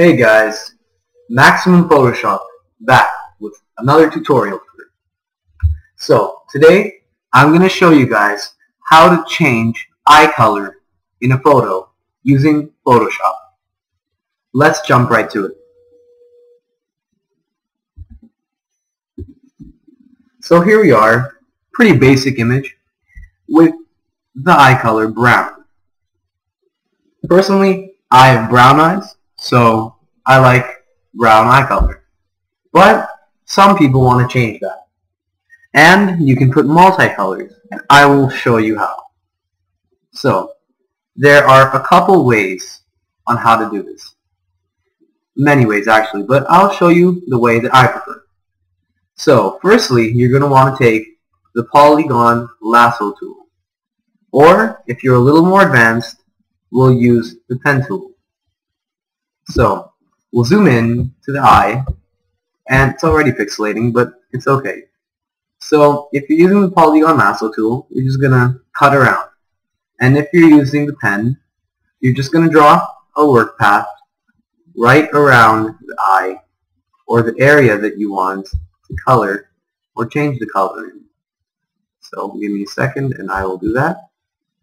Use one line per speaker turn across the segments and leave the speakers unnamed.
Hey guys, Maximum Photoshop back with another tutorial for you. So today I'm going to show you guys how to change eye color in a photo using Photoshop. Let's jump right to it. So here we are, pretty basic image with the eye color brown. Personally, I have brown eyes so I like brown eye color. But some people want to change that. And you can put multicolors, and I will show you how. So, there are a couple ways on how to do this. Many ways actually, but I'll show you the way that I prefer. So, firstly, you're going to want to take the polygon lasso tool. Or, if you're a little more advanced, we'll use the pen tool. So we'll zoom in to the eye, and it's already pixelating, but it's okay. So if you're using the polygon lasso tool, you're just going to cut around. And if you're using the pen, you're just going to draw a work path right around the eye or the area that you want to color or change the color in. So give me a second and I will do that.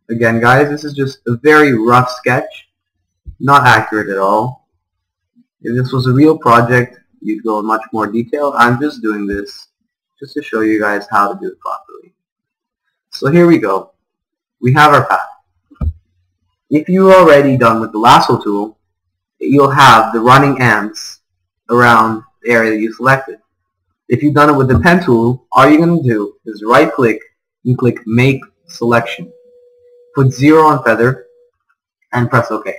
Again guys, this is just a very rough sketch, not accurate at all. If this was a real project, you'd go in much more detail. I'm just doing this just to show you guys how to do it properly. So here we go. We have our path. If you're already done with the lasso tool, you'll have the running ants around the area that you selected. If you've done it with the pen tool, all you're going to do is right click and click make selection. Put 0 on feather and press OK.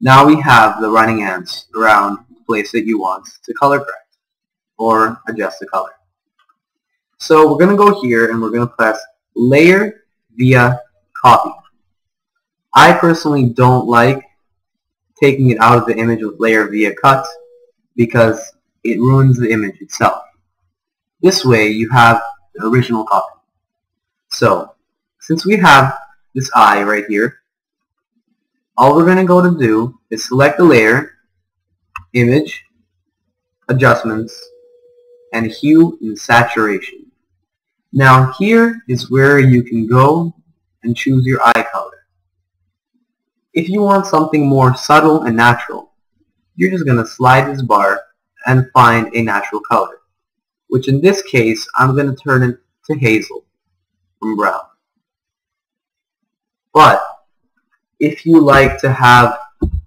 Now we have the running ants around the place that you want to color correct or adjust the color. So we're going to go here and we're going to press layer via copy. I personally don't like taking it out of the image with layer via cut because it ruins the image itself. This way you have the original copy. So since we have this eye right here, all we're going to go to do is select the layer, image, adjustments, and hue and saturation. Now here is where you can go and choose your eye color. If you want something more subtle and natural, you're just going to slide this bar and find a natural color, which in this case I'm going to turn it to hazel from brown. But if you like to have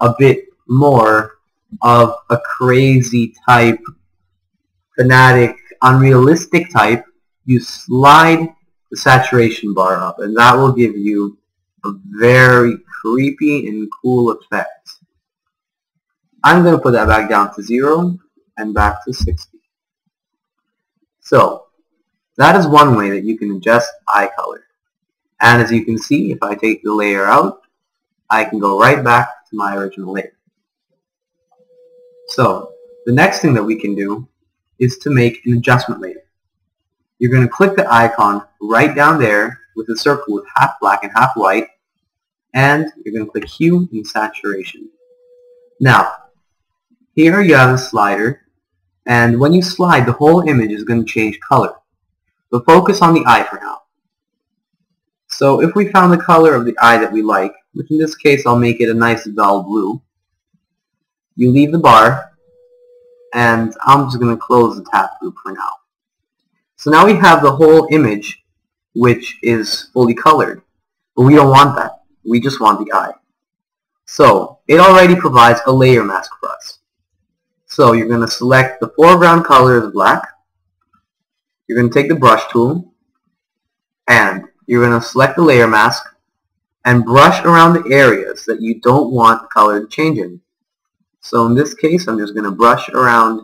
a bit more of a crazy type, fanatic, unrealistic type, you slide the saturation bar up and that will give you a very creepy and cool effect. I'm going to put that back down to 0 and back to 60. So, that is one way that you can adjust eye color. And as you can see, if I take the layer out, I can go right back to my original layer. So the next thing that we can do is to make an adjustment layer. You're going to click the icon right down there with a circle with half black and half white and you're going to click hue and saturation. Now here you have a slider and when you slide the whole image is going to change color. But focus on the eye for now. So if we found the color of the eye that we like, which in this case I'll make it a nice dull blue, you leave the bar, and I'm just going to close the tab group for now. So now we have the whole image, which is fully colored. But we don't want that. We just want the eye. So it already provides a layer mask for us. So you're going to select the foreground color as black. You're going to take the brush tool and you're going to select the layer mask and brush around the areas that you don't want the color to change in. So in this case, I'm just going to brush around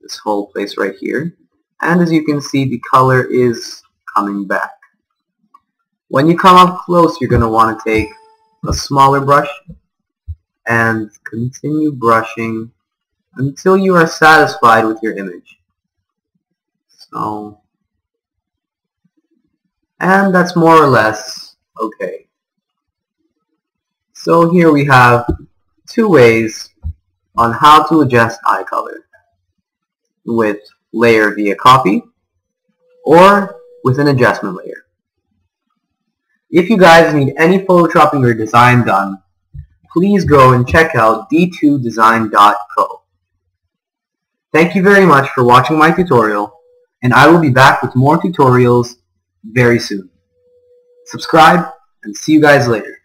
this whole place right here. And as you can see, the color is coming back. When you come up close, you're going to want to take a smaller brush and continue brushing until you are satisfied with your image. So and that's more or less okay. So here we have two ways on how to adjust eye color with layer via copy or with an adjustment layer. If you guys need any photoshopping or design done, please go and check out d2design.pro. Thank you very much for watching my tutorial, and I will be back with more tutorials very soon. Subscribe, and see you guys later.